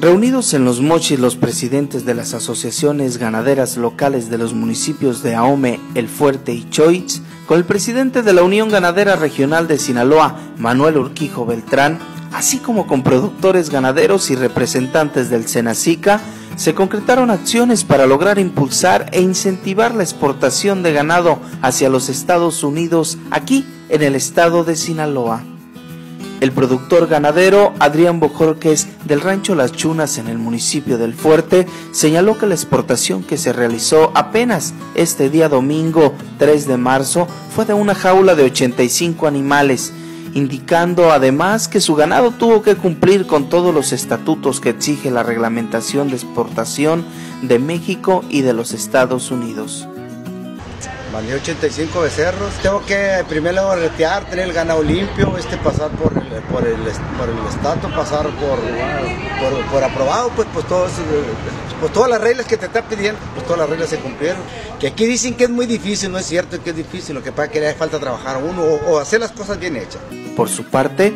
Reunidos en Los Mochis los presidentes de las asociaciones ganaderas locales de los municipios de Ahome, El Fuerte y Choix, con el presidente de la Unión Ganadera Regional de Sinaloa, Manuel Urquijo Beltrán, así como con productores ganaderos y representantes del Senacica, se concretaron acciones para lograr impulsar e incentivar la exportación de ganado hacia los Estados Unidos aquí en el estado de Sinaloa. El productor ganadero Adrián Bojorques del rancho Las Chunas en el municipio del Fuerte señaló que la exportación que se realizó apenas este día domingo 3 de marzo fue de una jaula de 85 animales, indicando además que su ganado tuvo que cumplir con todos los estatutos que exige la reglamentación de exportación de México y de los Estados Unidos. Mandé 85 becerros. Tengo que primero retear, tener el ganado limpio, este pasar por el, por el, por el estatus, pasar por, por, por, aprobado, pues, pues, todos, pues todas las reglas que te está pidiendo, pues todas las reglas se cumplieron. Que aquí dicen que es muy difícil, no es cierto que es difícil, lo que pasa es que le hace falta trabajar a uno o, o hacer las cosas bien hechas. Por su parte,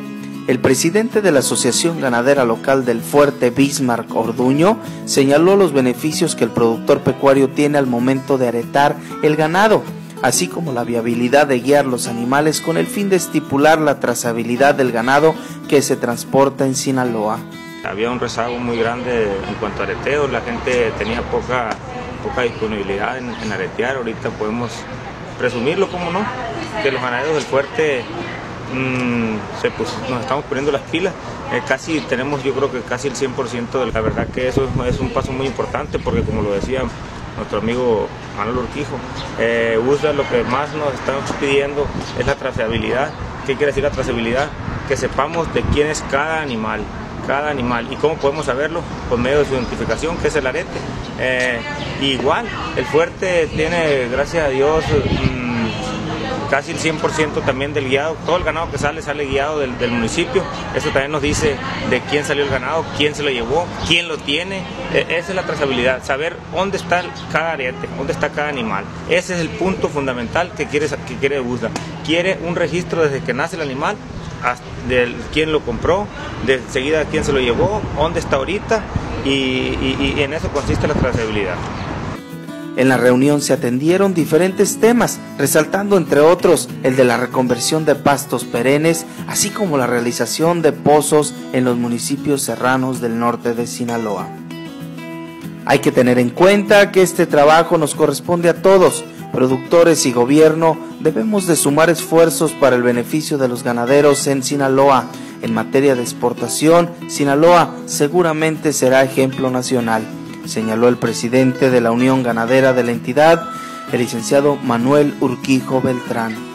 el presidente de la Asociación Ganadera Local del Fuerte, Bismarck Orduño, señaló los beneficios que el productor pecuario tiene al momento de aretar el ganado, así como la viabilidad de guiar los animales con el fin de estipular la trazabilidad del ganado que se transporta en Sinaloa. Había un rezago muy grande en cuanto a areteo, la gente tenía poca, poca disponibilidad en, en aretear, ahorita podemos presumirlo, como no, que los ganaderos del fuerte mmm, se, pues, nos estamos poniendo las pilas. Eh, casi tenemos, yo creo que casi el 100% de la verdad que eso es, un paso muy importante porque como lo decía nuestro amigo Manuel Urquijo, eh, lo que más nos están pidiendo es la trazabilidad. ¿Qué quiere decir la trazabilidad? Que sepamos de quién es cada animal, cada animal y cómo podemos saberlo por medio de su identificación, que es el arete. Eh, igual, el fuerte tiene, gracias a Dios, mmm, casi el 100% también del guiado, todo el ganado que sale sale guiado del, del, municipio, eso también nos dice de quién salió el ganado, quién se lo llevó, quién lo tiene, e esa es la trazabilidad, saber dónde está cada ariete, dónde está cada animal, ese es el punto fundamental que quiere, que quiere quiere un registro desde que nace el animal, de quién lo compró, de seguida quién se lo llevó, dónde está ahorita y en eso consiste la trazabilidad. En la reunión se atendieron diferentes temas, resaltando entre otros el de la reconversión de pastos perennes, así como la realización de pozos en los municipios serranos del norte de Sinaloa. Hay que tener en cuenta que este trabajo nos corresponde a todos, productores y gobierno, debemos de sumar esfuerzos para el beneficio de los ganaderos en Sinaloa. En materia de exportación, Sinaloa seguramente será ejemplo nacional señaló el presidente de la Unión Ganadera de la entidad, el licenciado Manuel Urquijo Beltrán.